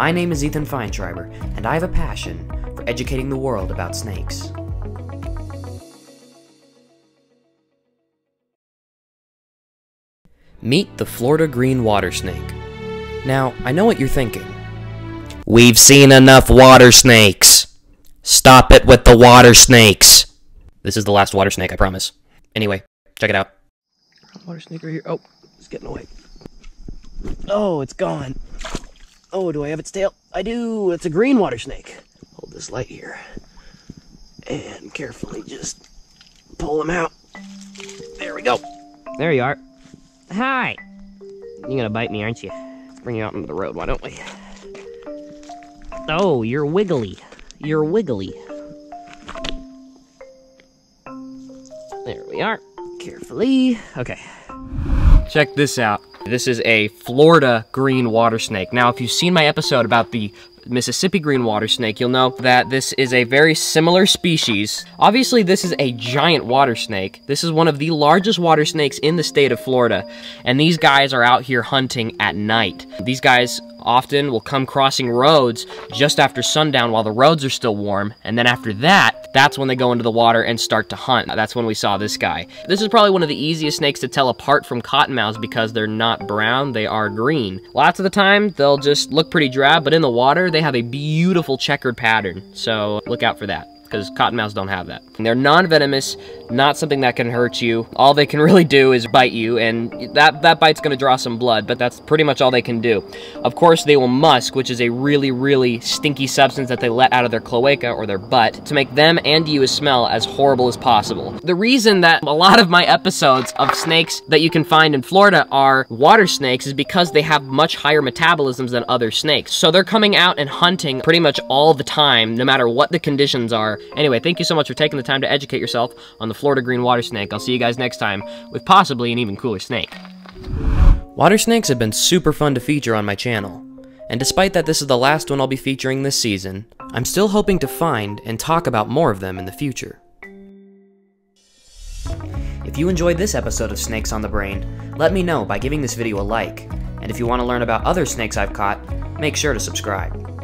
My name is Ethan Fineshriber, and I have a passion for educating the world about snakes. Meet the Florida green water snake. Now, I know what you're thinking. We've seen enough water snakes. Stop it with the water snakes. This is the last water snake, I promise. Anyway, check it out. Water snake right here. Oh, it's getting away. Oh, it's gone. Oh, do I have its tail? I do. It's a green water snake. Hold this light here. And carefully just pull him out. There we go. There you are. Hi. You're gonna bite me, aren't you? Let's bring you out into the road, why don't we? Oh, you're wiggly. You're wiggly. There we are. Carefully. Okay. Check this out. This is a Florida green water snake. Now, if you've seen my episode about the Mississippi green water snake, you'll know that this is a very similar species. Obviously, this is a giant water snake. This is one of the largest water snakes in the state of Florida, and these guys are out here hunting at night. These guys often will come crossing roads just after sundown while the roads are still warm, and then after that, that's when they go into the water and start to hunt. That's when we saw this guy. This is probably one of the easiest snakes to tell apart from cottonmouths because they're not brown, they are green. Lots of the time, they'll just look pretty drab, but in the water, they have a beautiful checkered pattern, so look out for that because cottonmouths don't have that. And they're non-venomous, not something that can hurt you. All they can really do is bite you, and that, that bite's gonna draw some blood, but that's pretty much all they can do. Of course, they will musk, which is a really, really stinky substance that they let out of their cloaca or their butt to make them and you smell as horrible as possible. The reason that a lot of my episodes of snakes that you can find in Florida are water snakes is because they have much higher metabolisms than other snakes. So they're coming out and hunting pretty much all the time, no matter what the conditions are, Anyway, thank you so much for taking the time to educate yourself on the Florida green water snake. I'll see you guys next time with possibly an even cooler snake. Water snakes have been super fun to feature on my channel. And despite that this is the last one I'll be featuring this season, I'm still hoping to find and talk about more of them in the future. If you enjoyed this episode of Snakes on the Brain, let me know by giving this video a like, and if you want to learn about other snakes I've caught, make sure to subscribe.